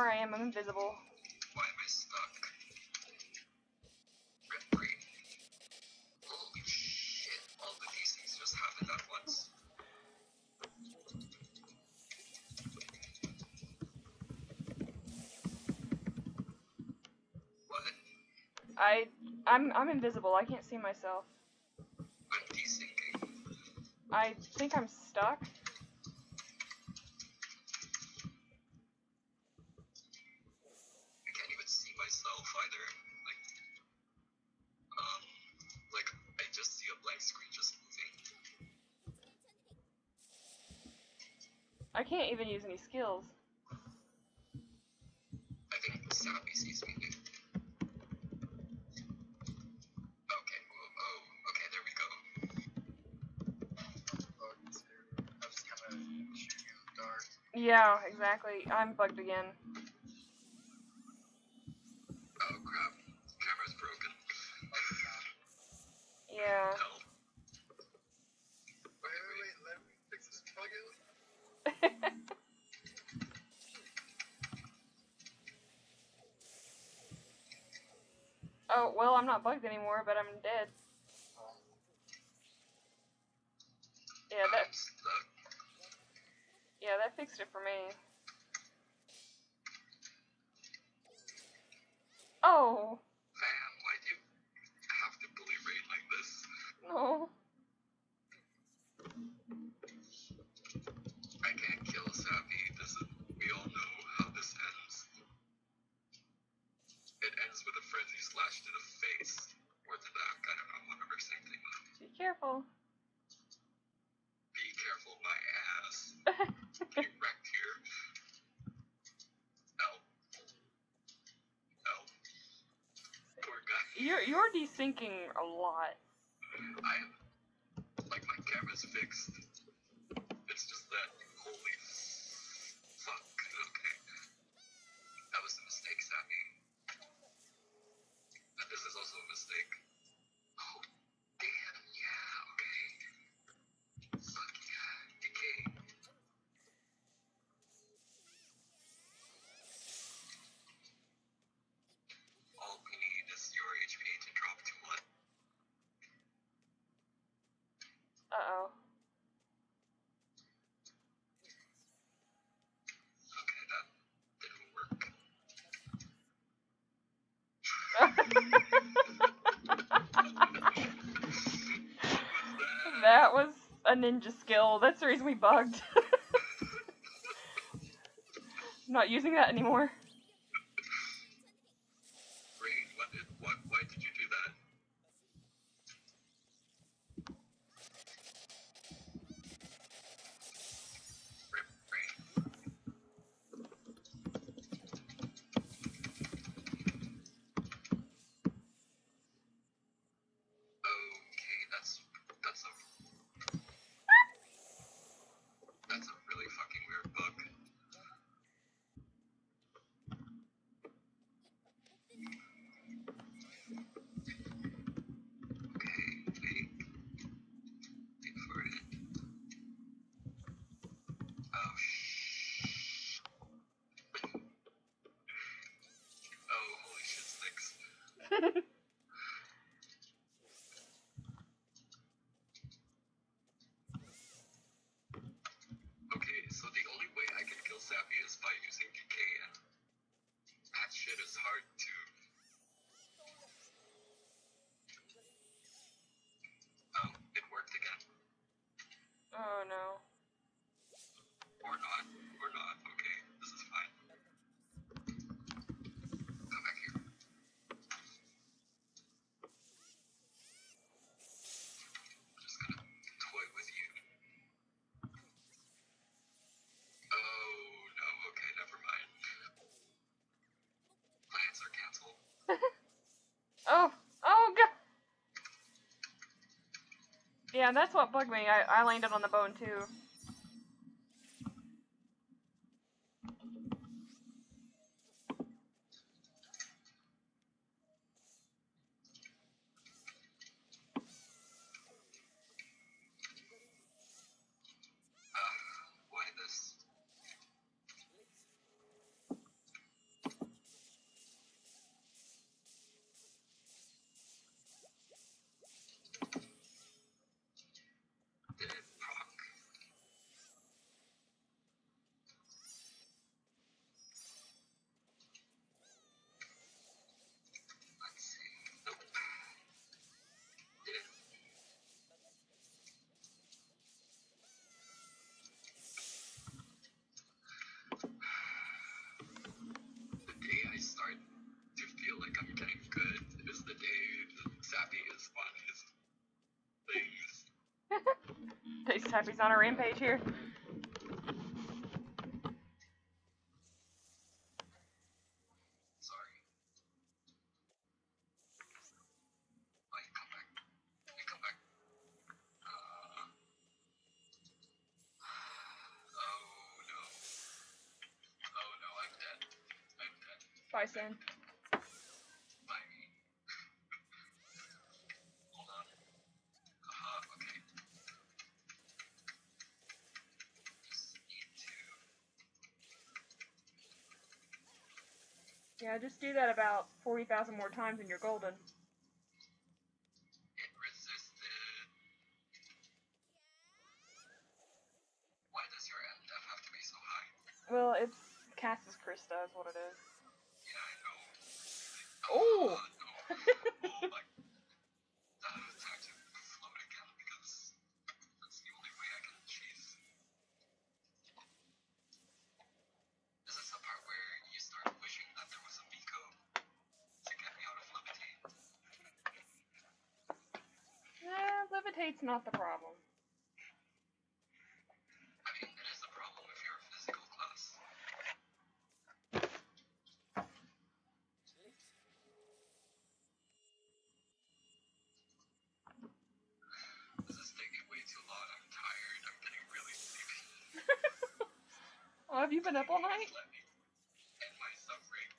where I am. I'm invisible. Why am I stuck? Holy shit, all of these things just happened at once. What? I I'm I'm invisible. I can't see myself. I'm desyncing. I think I'm stuck. Can't even use any skills. I think Sappy sees me. Okay, oh, oh, okay, there we go. I was kind of shooting in the dark. Yeah, exactly. I'm bugged again. Oh well, I'm not bugged anymore, but I'm dead. Yeah, that yeah that fixed it for me. Oh Man, why do you have to bully like this? no. I can't kill Sappy. This is, we all know how this ends. It ends with a frenzy slash to the face. Or to the back, I don't know, whatever, same thing. Be careful. Be careful, my ass. Here. Poor guy. you're you're desyncing a lot. I am. Like, my camera's fixed. Ninja skill. That's the reason we bugged. I'm not using that anymore. Rain, what did, what, why did you do that? Rip, Rain. Okay, that's, that's a, that's a really fucking weird bug. Okay, wait. Wait for it. Oh, shh. Oh, holy shit sticks. Okay, so the only way I can kill Sappy is by using decay, and that shit is hard to. Yeah, that's what bugged me. I, I landed on the bone too. Happy's on a rampage here. Sorry. Oh, Yeah, just do that about 40,000 more times and you're golden. It resisted. Why does your MDF have to be so high? Well, it's Cass's Krista is what it is. Yeah, I know. Oh! No. oh levitate's not the problem. I mean, it is a problem if you're a physical class. This is taking way too long. I'm tired. I'm getting really sleepy. Oh, have you been up all night? End my suffering.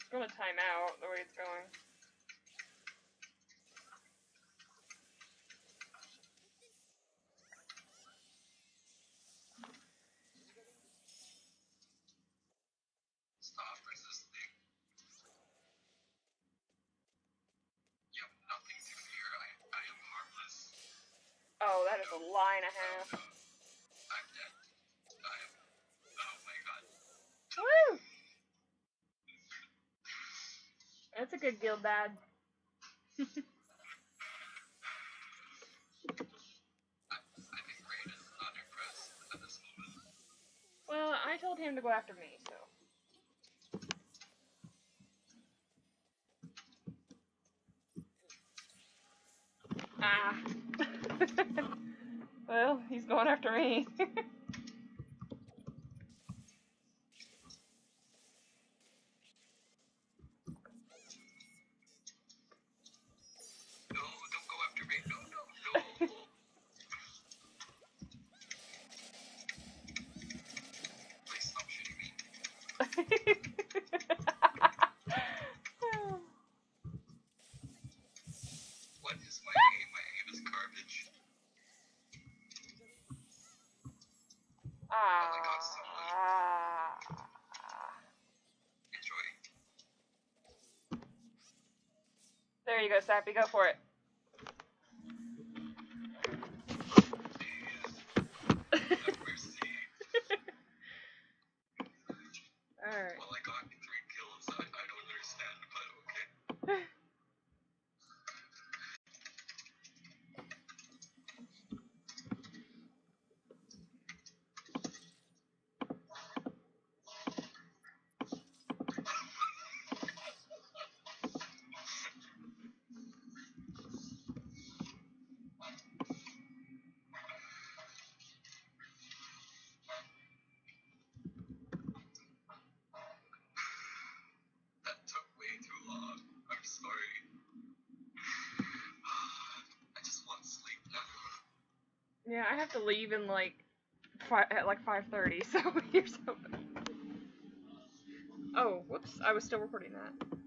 It's gonna time out the way it's going. Stop resisting. You have nothing to fear. I, I am harmless. That is a lie and a half. Woo! That's a good guild bad. Well, I told him to go after me, so. Ah. well, he's going after me. No, don't go after me. No, no, no. Please stop shooting me. What is my aim? My aim is garbage. ah. Enjoy. There you go, Sappy. Go for it. Yeah, I have to leave in like fi- at like 5:30, so here's hoping. Oh, whoops! I was still recording that.